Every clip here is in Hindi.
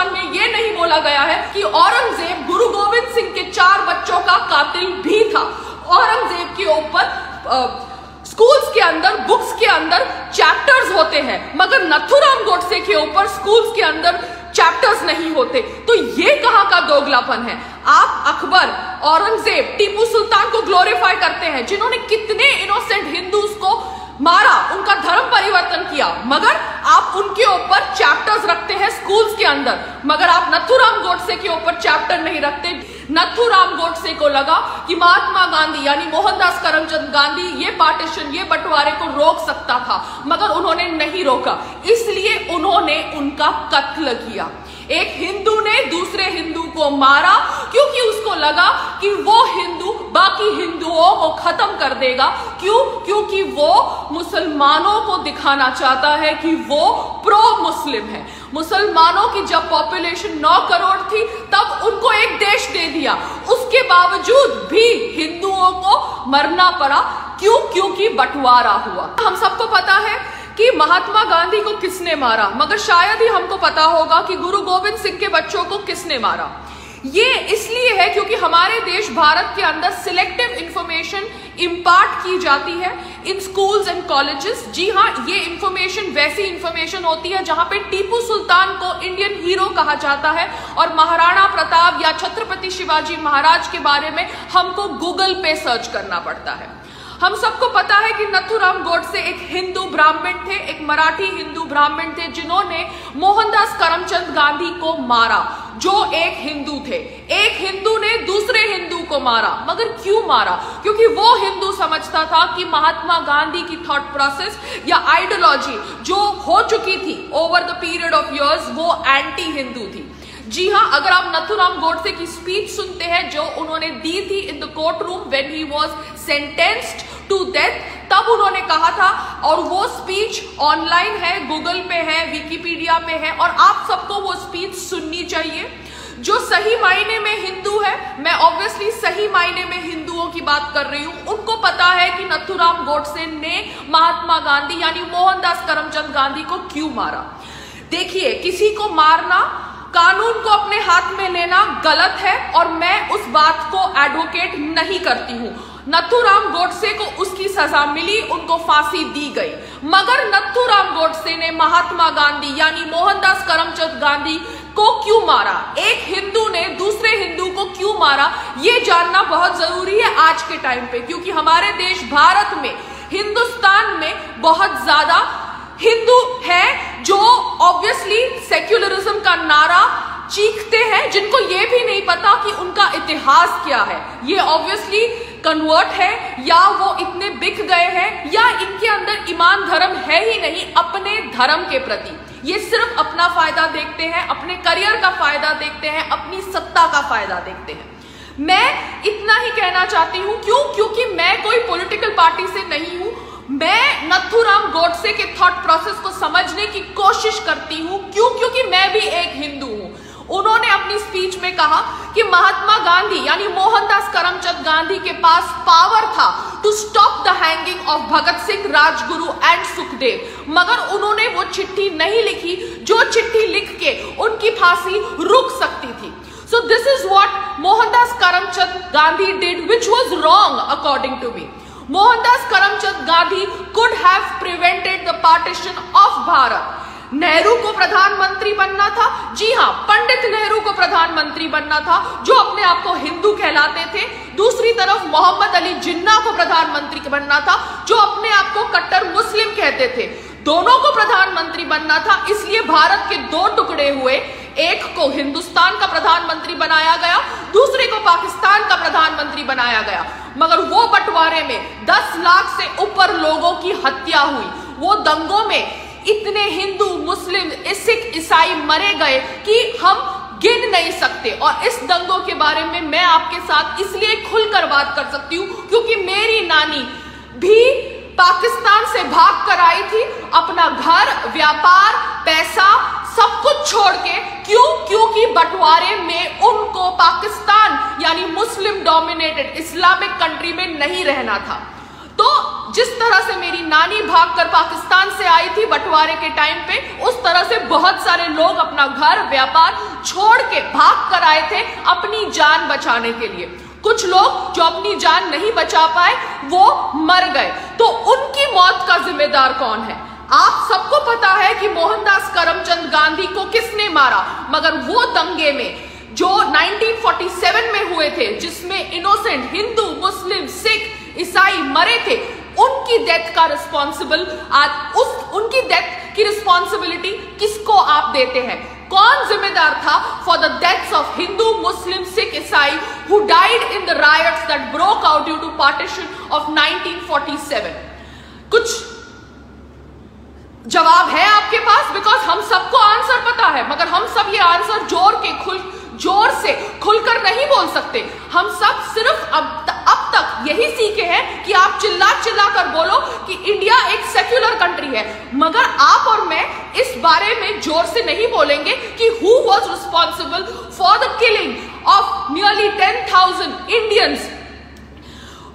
हिंदुस्तान में यह नहीं बोला गया है कि औरंगज़ेब गुरु गोविंद सिंह के चार बच्चों का कातिल भी था। औरंगज़ेब के ऊपर स्कूल्स के अंदर बुक्स के अंदर चैप्टर्स होते हैं, मगर नथुराम गोडसे के ऊपर स्कूल्स के अंदर चैप्टर्स नहीं होते। तो ये कहाँ का दोगलापन है? आप, अकबर, औरंगज़ेब, टीपू सुल्तान को ग्लोरीफाई करते हैं, जिन्होंने कितने इनोसेंट हिंदूज को मारा। परिवर्तन किया। मगर आप उनके ऊपर चैप्टर्स रखते हैं स्कूल्स के अंदर। मगर आप नथुराम गोडसे के ऊपर चैप्टर नहीं रखते। नथुराम गोडसे को लगा कि महात्मा गांधी, यानी मोहनदास करमचंद गांधी, ये पार्टीशन ये बंटवारे को रोक सकता था। मगर उन्होंने नहीं रोका। इसलिए उन्होंने उनका कत्ल किया। एक हिंदू ने दूसरे हिंदू को मारा क्योंकि उसको लगा कि वो हिंदू बाकी हिंदुओं को खत्म कर देगा। क्यों? क्योंकि वो मुसलमानों को दिखाना चाहता है कि वो प्रो मुस्लिम है। मुसलमानों की जब पॉपुलेशन 9 करोड़ थी, तब उनको एक देश दे दिया। उसके बावजूद भी हिंदुओं को मरना पड़ा। क्यों? क्योंकि बंटवारा हुआ। हम सबको पता है कि महात्मा गांधी को किसने मारा? मगर शायद ही हमको पता होगा कि गुरु गोविंद सिंह के बच्चों को किसने मारा। ये इसलिए है क्योंकि हमारे देश भारत के अंदर सिलेक्टिव इंफॉर्मेशन इम्पार्ट की जाती है इन स्कूल्स एंड कॉलेजेस जी हाँ ये इंफॉर्मेशन वैसी इंफॉर्मेशन होती है जहाँ पे टीपू सुल्तान को इंडियन हीरो कहा जाता है और महाराणा प्रताप या छत्रपति शिवाजी महाराज के बारे में हमको गूगल पे सर्च करना पड़ता है। हम सबको पता है कि नथुराम गोडसे एक हिंदू ब्राह्मण थे, एक मराठी हिंदू ब्राह्मण थे, जिन्होंने मोहनदास करमचंद गांधी को मारा, जो एक हिंदू थे। एक हिंदू ने दूसरे हिंदू को मारा, मगर क्यों मारा? क्योंकि वो हिंदू समझता था कि महात्मा गांधी की थॉट प्रोसेस या आइडियोलॉजी जो हो चुकी थी over the period of years वो एंटी हिंदू थी। जी हाँ अगर आप नथुराम गोडसे की स्पीच सुनते हैं, जो उन्होंने दी थी in the court room when he was sentenced to death तब उन्होंने कहा था, और वो स्पीच ऑनलाइन है गूगल पे है विकीपीडिया पे है, और आप सबको वो स्पीच सुननी चाहिए। जो सही मायने में हिंदू है, मैं ऑब्वियसली सही मायने में हिंदुओं की बात कर रही हूँ, उनको पता है कि नथुराम गोडसे ने महात्मा गांधी, यानी मोहनदास करमचंद गांधी को क्यों मारा। देखिए, किसी को मारना कानून को अपने हाथ में लेना गलत है और मैं उस बात को एडवोकेट नहीं करती हूँ। नथुराम गोडसे को उसकी सजा मिली, उनको फांसी दी गई। मगर नथुराम गोडसे ने महात्मा गांधी यानी मोहनदास करमचंद गांधी को क्यों मारा? एक हिंदू ने दूसरे हिंदू को क्यों मारा? ये जानना बहुत ज़रूरी है आज के टाइम पे, क्योंकि हमारे देश भारत में, हिंदुस्तान में बहुत ज़्यादा हिंदू है ऑब्वियसली सेक्युलरिज्म का नारा चीखते हैं, जिनको ये भी नहीं पता कि उनका इतिहास क्या है। ये ऑब्वियसली कन्वर्ट है, या वो इतने बिक गए हैं, या इनके अंदर ईमान धर्म है ही नहीं अपने धर्म के प्रति। ये सिर्फ़ अपना फ़ायदा देखते हैं, अपने करियर का फ़ायदा देखते हैं, अपनी सत्ता का फ़ायदा देखते हैं। मैं इतना ही कहना चाहती हूँ, क्यों? क्योंकि मैं कोई पॉलिटिकल पार्टी से नहीं हूँ मैं नथुराम गोडसे के थॉट प्रोसेस को समझने की कोशिश करती हूँ। क्यों? क्योंकि मैं भी एक हिंदू हूँ। उन्होंने अपनी स्पीच में कहा कि महात्मा गांधी, यानी मोहनदास करमचंद गांधी के पास पावर था to stop the hanging of Bhagat Singh, Rajguru and Sukhdev. मगर उन्होंने वो चिट्ठी नहीं लिखी। जो चिट्ठी लिख के उनकी फांसी रुक सकती थी। So this is what Mohandas Karamchand Gandhi did which was wrong according to me Mohandas Karamchand Gandhi could have prevented the partition of Bharat Nehru को प्रधानमंत्री बनना था। जी हाँ पंडित नेहरू को प्रधानमंत्री बनना था, जो अपने आप को हिंदू कहलाते थे। दूसरी तरफ़ मोहम्मद अली जिन्ना को प्रधानमंत्री बनना था, जो अपने आप को कट्टर मुस्लिम कहते थे। दोनों को प्रधानमंत्री बनना था, इसलिए भारत के दो टुकड़े हुए। एक को हिंदुस्तान का प्रधानमंत्री बनाया गया, दूसरे को पाकिस्तान का प्रधानमंत्री बनाया गया। मगर वो बंटवारे में 10 लाख से ऊपर लोगों की हत्या हुई। वो दंगों में इतने हिंदू, मुस्लिम, सिख, ईसाई मरे गए कि हम गिन नहीं सकते। और इस दंगों के बारे में मैं आपके साथ इसलिए खुलकर बात कर सकती हूँ क्योंकि मेरी नानी भी पाकिस्तान से भाग कर आई थी। अपना घर, व्यापार, पैसा सब कुछ छोड़ के क्यों? क्योंकि बंटवारे में उनको पाकिस्तान, यानी मुस्लिम डोमिनेटेड इस्लामिक कंट्री में नहीं रहना था। तो जिस तरह से मेरी नानी भागकर पाकिस्तान से आई थी बंटवारे के टाइम पे, उस तरह से बहुत सारे लोग अपना घर, व्यापार छोड़ के भाग कर आए थे अपनी जान बचाने के लिए। कुछ लोग जो अपनी जान नहीं बचा पाए, वो मर गए। तो उनकी मौत का जिम्मेदार कौन है? आप सबको पता है कि मोहनदास करमचंद गांधी को किसने मारा? मगर वो दंगे में, जो 1947 में हुए थे, जिसमें इनोसेंट हिंदू, मुस्लिम, सिख, ईसाई मरे थे, उनकी डेथ का रिस्पॉन्सिबल आज उस, उनकी डेथ की रिस्पॉन्सिबिलिटी किसको आप देते हैं? कौन जिम्मेदार था for the deaths of Hindu, Muslim, Sikh, ईसाई who died in the riots that broke out due to partition of 1947 कुछ जवाब है आपके पास? बिकॉज़ हम सबको आंसर पता है। मगर हम सब ये आंसर ज़ोर के खुल ज़ोर से खुलकर नहीं बोल सकते। हम सब सिर्फ़ अब त, अब तक यही सीखे हैं कि आप चिल्ला चिल्ला कर बोलो कि इंडिया एक सेक्युलर कंट्री है। मगर आप और मैं इस बारे में ज़ोर से नहीं बोलेंगे कि who was responsible for the killing of nearly ten thousand Indians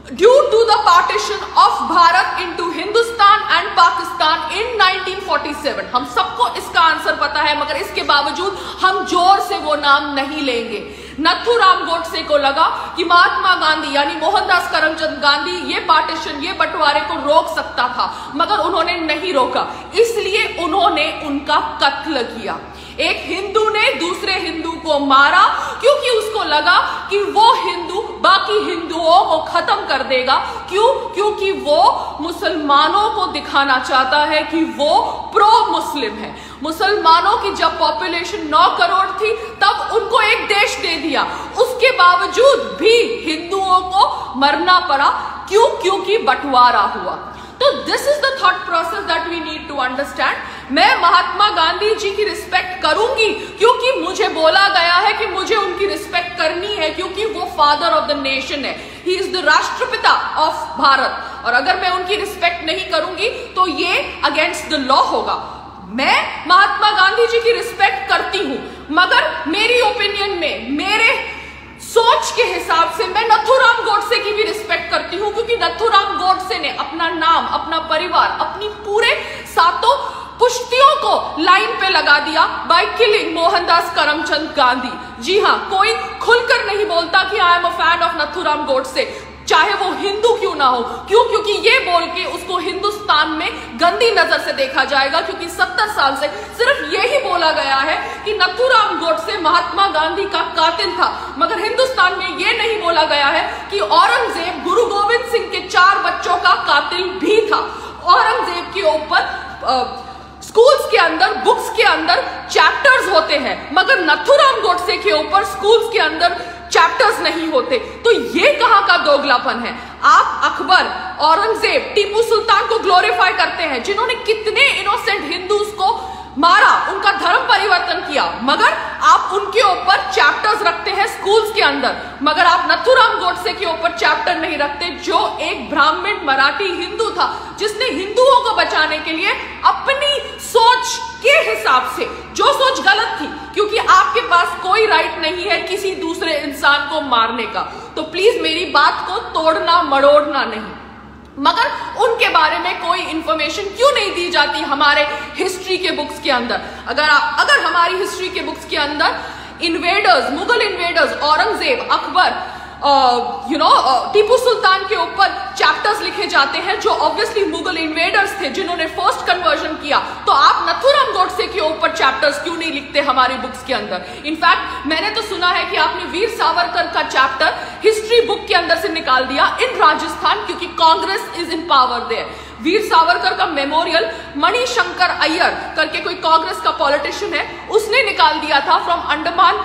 due to the partition of Bharat into Hindustan and Pakistan in 1947 हम सबको इसका आंसर पता है, मगर इसके बावजूद हम ज़ोर से वो नाम नहीं लेंगे। नथुराम गोडसे को लगा कि महात्मा गांधी, यानी मोहनदास करमचंद गांधी, ये पार्टीशन ये बंटवारे को रोक सकता था, मगर उन्होंने नहीं रोका। इसलिए उन्होंने उनका कत्ल किया। एक हिंदू ने दूसरे हिंदू को मारा क्योंकि उसको लगा कि वो हिंदू बाकी हिंदुओं को खत्म कर देगा। क्यों? क्योंकि वो मुसलमानों को दिखाना चाहता है कि वो प्रो मुस्लिम है। मुसलमानों की जब पॉपुलेशन 9 करोड़ थी, तब उनको एक देश दे दिया। उसके बावजूद भी हिंदुओं को मरना पड़ा। क्यों? क्योंकि बंटवारा हुआ। तो this is the thought process that we need to understand मैं महात्मा गांधी जी की रिस्पेक्ट करूँगी, क्योंकि मुझे बोला गया है कि मुझे उनकी रिस्पेक्ट करनी है, क्योंकि वो फादर ऑफ़ द नेशन है। ही इज़ द राष्ट्रपिता ऑफ़ भारत। और अगर मैं उनकी रिस्पेक्ट नहीं करूँगी तो ये अगेंस्ट द लॉ होगा। मैं महात्मा गांधी जी की रिस्पेक्ट करती हूँ, मगर मेरी ओपिनियन में, मेरे सोच के हिसाब से मैं नथुराम गोडसे की भी रिस्पेक्ट करती हूँ, क्योंकि नथुराम गोडसे ने अपना नाम, अपना परिवार, अपनी पूरे सातों पुश्तियों को लाइन पे लगा दिया बाय किलिंग मोहनदास करमचंद गांधी। जी हाँ कोई खुलकर नहीं बोलता कि I am a fan of Nathuram Godse चाहे वो हिंदू क्यों ना हो। क्यों? क्योंकि ये बोल के उसको हिंदुस्तान में गंदी नज़र से देखा जाएगा, क्योंकि सत्तर साल से सिर्फ़ यही बोला गया है कि नथुराम गोडसे महात्मा गांधी का कातिल था। मगर हिंदुस्तान में ये नहीं बोला गया है कि औरंगज़ेब गुरु गोविंद सिंह के चार बच्चों का कातिल भी था। औरंगज़ेब के ऊपर स्कूल्स के अंदर, बुक्स के अंदर चैप्टर्स होते हैं, मगर नथुराम गोडसे के ऊपर स्कूल्स के अंदर चैप्टर्स नहीं होते। तो ये कहाँ का दोगलापन है? आप अकबर, औरंगज़ेब, टीपू सुल्तान को ग्लोरीफाई करते हैं, जिन्होंने कितने इनोसेंट हिंदूज को मारा, उनका धर्म परिवर्तन किया। मगर आप उनके ऊपर चैप्टर्स रखते हैं स्कूल्स के अंदर। मगर आप नथुराम गोडसे के ऊपर चैप्टर नहीं रखते, जो एक ब्राह्मण मराठी हिंदू था, जिसने हिंदुओं को बचाने के लिए अपनी सोच के हिसाब से, जो सोच गलत थी, क्योंकि आपके पास कोई राइट नहीं है किसी दूसरे इंसान को मारने का। तो प्लीज़ मेरी बात को तोड़ना मड़ोड़ना नहीं। मगर उनके बारे में कोई इंफॉर्मेशन क्यों नहीं दी जाती हमारे हिस्ट्री के बुक्स के अंदर? अगर अगर हमारी हिस्ट्री के बुक्स के अंदर invaders Mughal invaders Aurangzeb, Akbar you know Tipu Sultan के लिखे जाते हैं, जो ऑब्वियसली मुगल इन्वेडर्स थे, जिन्होंने फ़र्स्ट कन्वर्जन किया। तो आप नथुराम गोडसे के ऊपर चैप्टर्स क्यों नहीं लिखते हमारी बुक्स के अंदर? इनफैक्ट मैंने तो सुना है कि आपने वीर सावरकर का चैप्टर हिस्ट्री बुक के अंदर से निकाल दिया इन राजस्थान, क्योंकि Congress is in power there Veer Savarkar का मेमोरियल मणिशंकर अय्यर करके कोई कांग्रेस का पॉलिटिशियन है, उसने निकाल दिया था from Andaman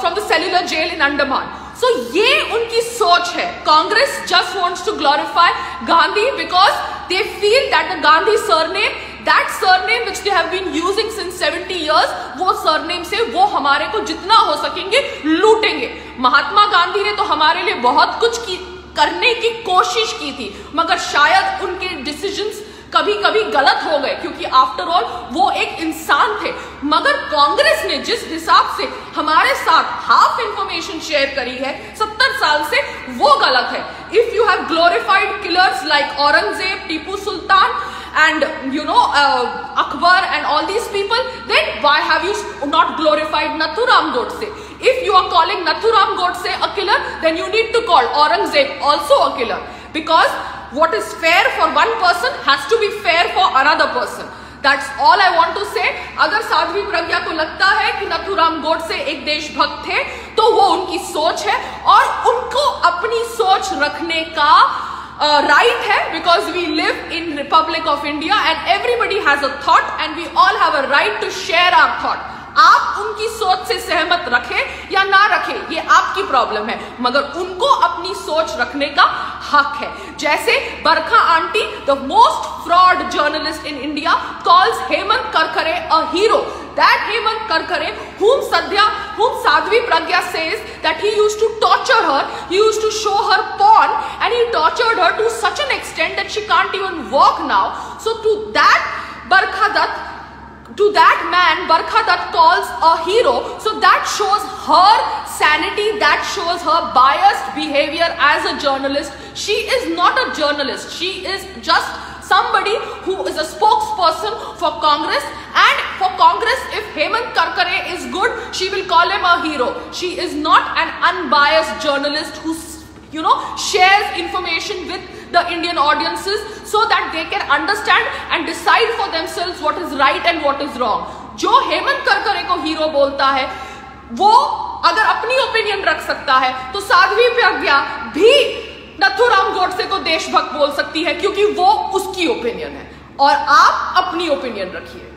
from the cellular jail in Andaman. So ये उनकी सोच है। Congress just wants to glorify Gandhi because they feel that the Gandhi surname that surname which they have been using since 70 years वो सरनेम से वो हमारे को जितना हो सकेंगे, लूटेंगे। महात्मा गांधी ने तो हमारे लिए बहुत कुछ की, करने की कोशिश की थी, मगर शायद उनके डिसीजंस कभी कभी गलत हो गए, क्योंकि आफ्टर ऑल वो एक इंसान थे। मगर कांग्रेस ने जिस हिसाब से हमारे साथ हाफ़ इंफॉर्मेशन शेयर करी है सत्तर साल से वो गलत है if you have glorified killers like Aurangzeb Tipu Sultan and you know uh, Akbar and all these people, then why have you not glorified Nathuram Godse? If you are calling Nathuram Godse a killer, then you need to call Aurangzeb also a killer because what is fair for one person has to be fair for another person. That's all I want to say अगर साध्वी प्रज्ञा को लगता है कि नथुराम गोडसे एक देशभक्त थे तो वो उनकी सोच है और उनको अपनी सोच रखने का राइट है because we live in republic of India and everybody has a thought and we all have a right to share our thought आप उनकी सोच से सहमत रखें या ना रखें ये आपकी प्रॉब्लम है मगर उनको अपनी सोच रखने का हक है जैसे Barkha aunty the most fraud journalist in India calls Hemant Karkare a hero that Hemant Karkare, whom Sadhya, whom Sadhvi Pragya says that he used to torture her, he used to show her porn and he tortured her to such an extent that she can't even walk now. So to that Barkha Dutt to that man Barkha Dutt calls a hero. So that shows her sanity, that shows her biased behavior as a journalist. She is not a journalist. She is just somebody who is a spokesperson for Congress and for Congress if Hemant Karkare is good, she will call him a hero. She is not an unbiased journalist who you know shares information with the Indian audiences so that they can understand and decide themselves what is right and what is wrong. जो हेमंत करकरे को हीरो बोलता है, वो अगर अपनी ओपिनियन रख सकता है तो साध्वी प्रज्ञा भी नथुराम गोडसे को देशभक्त बोल सकती है, क्योंकि वो उसकी ओपिनियन है और आप अपनी ओपिनियन रखिए